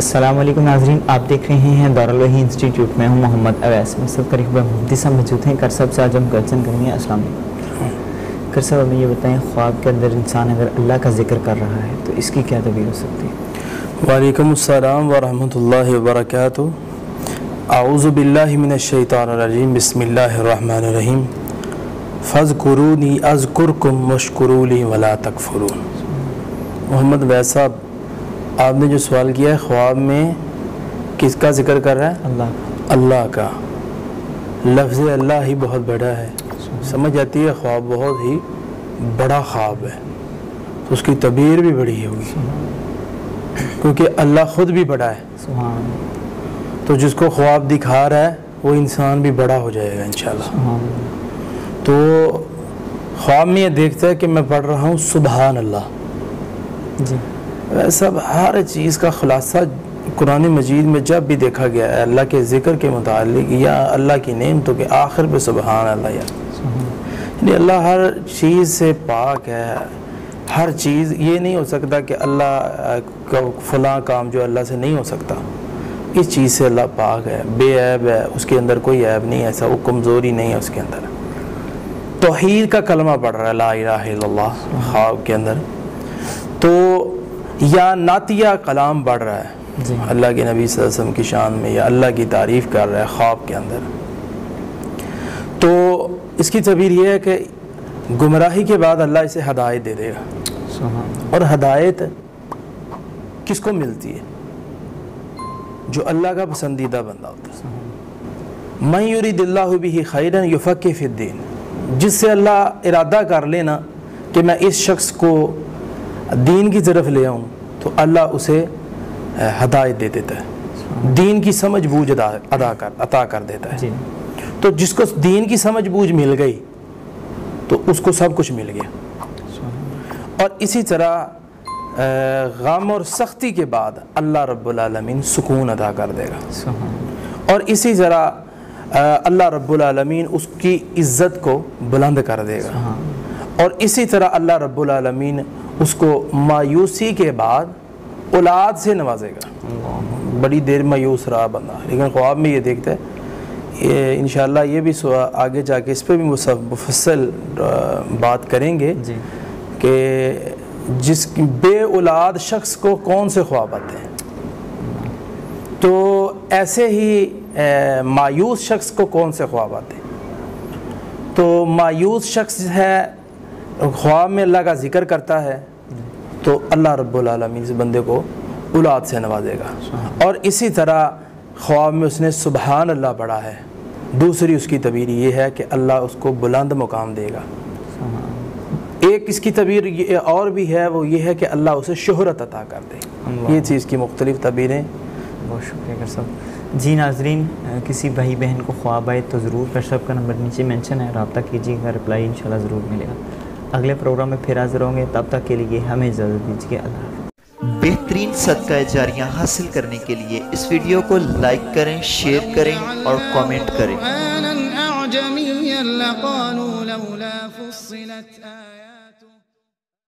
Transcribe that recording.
अस्सलाम वालेकुम नाजरीन आप देख रहे हैं दारुल इंस्टीट्यूट में हूं मोहम्मद अवैस मैं सब करीब मुफ्ती साहब मौजूद हैं कर साहब से आज हम क्वेश्चन करेंगे अस्सलाम वालेकुम कर साहब हमें ये बताएं ख्वाब के अंदर इंसान अगर अल्लाह का जिक्र कर रहा है तो इसकी क्या तबीर हो सकती है वालेकुम अस्सलाम वरहमतुल्लाहि वबरकातुहू आऊज़ु बिल्लाहि मिनश शैतानिर रजीम बिस्मिल्लाहिर रहमानिर रहीम फ़ज़कुरूनी अज़कुरकुम वशकुरूली वला तकफुरून मोहम्मद वैसा आपने जो सवाल किया है ख्वाब में किसका ज़िक्र कर रहा है? अल्लाह अल्लाह का। लफ्ज़ अल्लाह ही बहुत बड़ा है। समझ आती है ख्वाब बहुत ही बड़ा ख्वाब है। तो उसकी तबीर भी बड़ी होगी। क्योंकि अल्लाह ख़ुद भी बड़ा है। तो जिसको ख्वाब दिखा रहा है वो इंसान भी बड़ा हो जाएगा सुभान। तो ख्वाब में ये देखता है कि मैं पढ़ रहा हूँ सुबहान अल्लाह जी वैसा हर चीज़ का खुलासा कुरान मजीद में जब भी देखा गया है अल्लाह के ज़िक्र के मुतालिक या अल्लाह की नेमतों के आखिर पे सुबहान अल्लाह या यानी अल्लाह हर चीज़ से पाक है। हर चीज़ ये नहीं हो सकता कि अल्लाह का फलां काम जो अल्लाह से नहीं हो सकता। इस चीज़ से अल्लाह पाक है बेऐब है उसके अंदर कोई ऐब नहीं है ऐसा वो कमज़ोरी नहीं है उसके अंदर। तोहीद का कलमा पढ़ रहा है ला इलाहा इल्लल्लाह ख्वाब के अंदर। तो या नातिया कलाम बढ़ रहा है अल्लाह के नबी सल्लल्लाहु अलैहि वसल्लम की शान में या अल्लाह की तारीफ़ कर रहा है ख्वाब के अंदर। तो इसकी तबीर यह है कि गुमराही के बाद अल्लाह इसे हदायत दे देगा। और हदायत किसको मिलती है? जो अल्लाह का पसंदीदा बंदा होता है। मैं यूरी दिल्ला भी खैरन युफ़ फ़िद्दीन जिससे अल्लाह इरादा कर लेना कि मैं इस शख्स को दीन की तरफ़ ले आऊँ तो अल्लाह उसे हदायत दे देता है। दीन की समझ बूझ अदा अदा कर अता कर देता है। तो जिसको दीन की समझ बूझ मिल गई तो उसको सब कुछ मिल गया। और इसी तरह गम और सख्ती के बाद अल्लाह रब्बुल आलमीन सुकून अदा कर देगा। और इसी तरह अ, अल्लाह रब्बुल आलमीन उसकी इज़्ज़त को बुलंद कर देगा। और इसी तरह अल्लाह रब्बुल आलमीन उसको मायूसी के बाद औलाद से नवाजेगा। बड़ी देर मायूस रहा बंदा। लेकिन ख्वाब में ये देखता है ये इंशाल्लाह ये भी आगे जाके इस पर भी मुफस्सल बात करेंगे कि जिस बे औलाद शख्स को कौन से ख्वाब आते हैं? तो ऐसे ही अ, मायूस शख्स को कौन से ख्वाब आते हैं? तो मायूस शख्स है ख्वाब में अल्लाह का ज़िक्र करता है तो अल्लाह रब्बुल आलमीन इस बंदे को औलाद से नवाजेगा और इसी तरह ख्वाब में उसने सुबहान अल्लाह पढ़ा है। दूसरी उसकी तबीर ये है कि अल्लाह उसको बुलंद मुकाम देगा। एक इसकी तबीर ये और भी है वो ये है कि अल्लाह उसे शहरत अता कर दे। ये चीज़ की मुख्तलिफ़ तबीरें। बहुत शुक्रिया कर साहब। जी नाजरीन किसी भाई बहन को ख्वाब आए तो ज़रूर कर साहब का नंबर नीचे मेंशन है रब्ता कीजिएगा रिप्लाई इंशाल्लाह ज़रूर मिलेगा। अगले प्रोग्राम में फिर हाजिर होंगे तब तक के लिए हमें इजाज़त दीजिए अल्लाह बेहतरीन सदका जारियाँ हासिल करने के लिए इस वीडियो को लाइक करें शेयर करें और कमेंट करें।